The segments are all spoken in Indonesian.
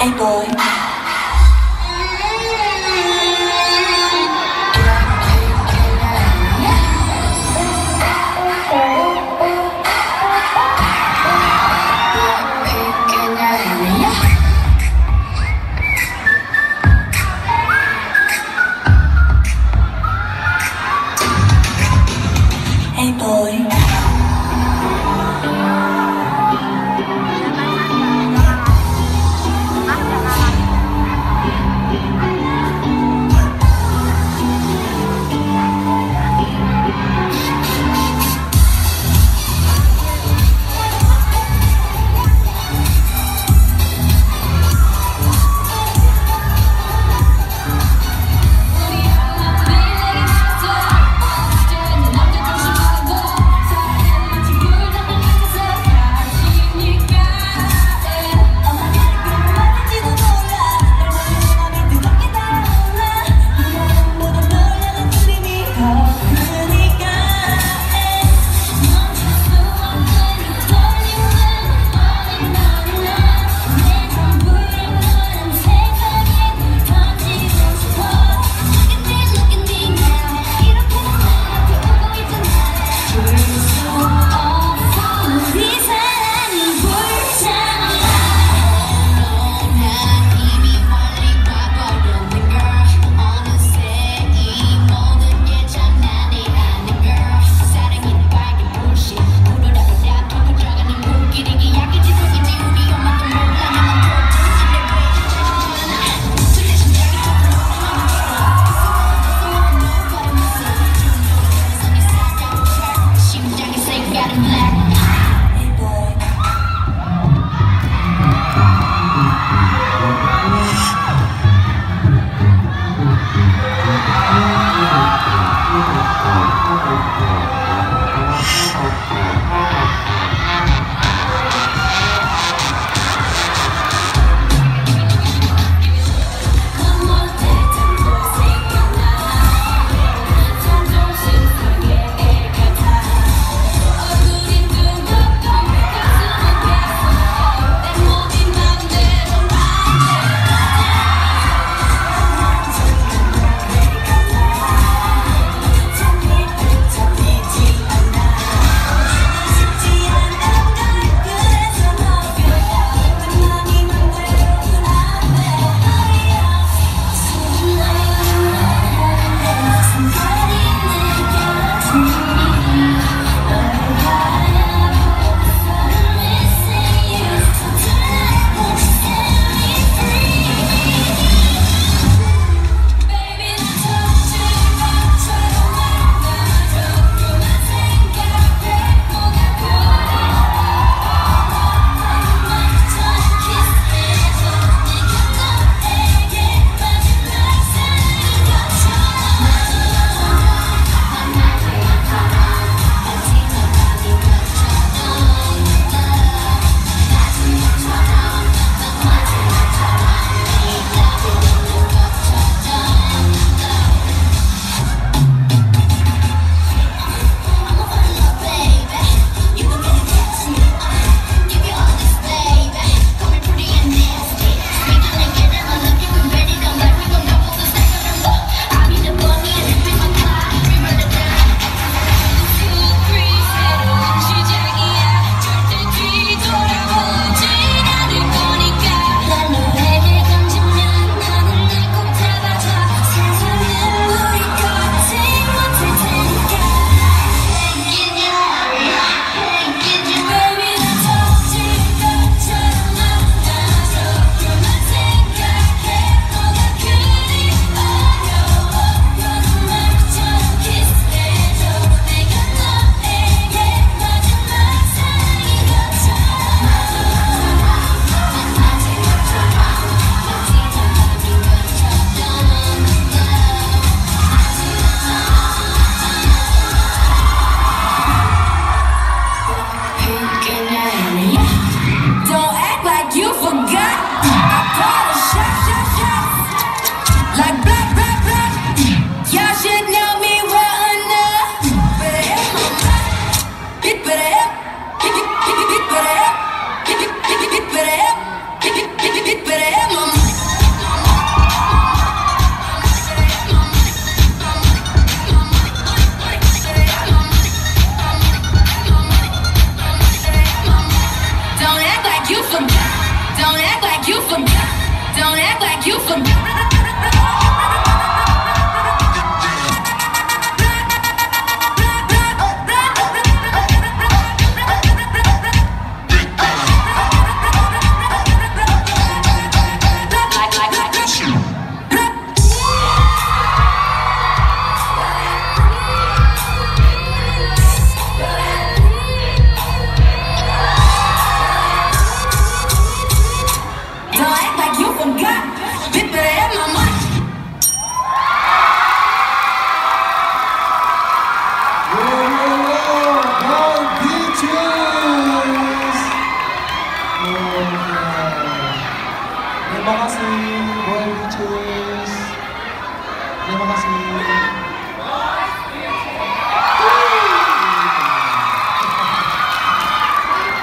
Hey, boy.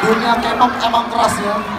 Dunia K-pop emang keras ya.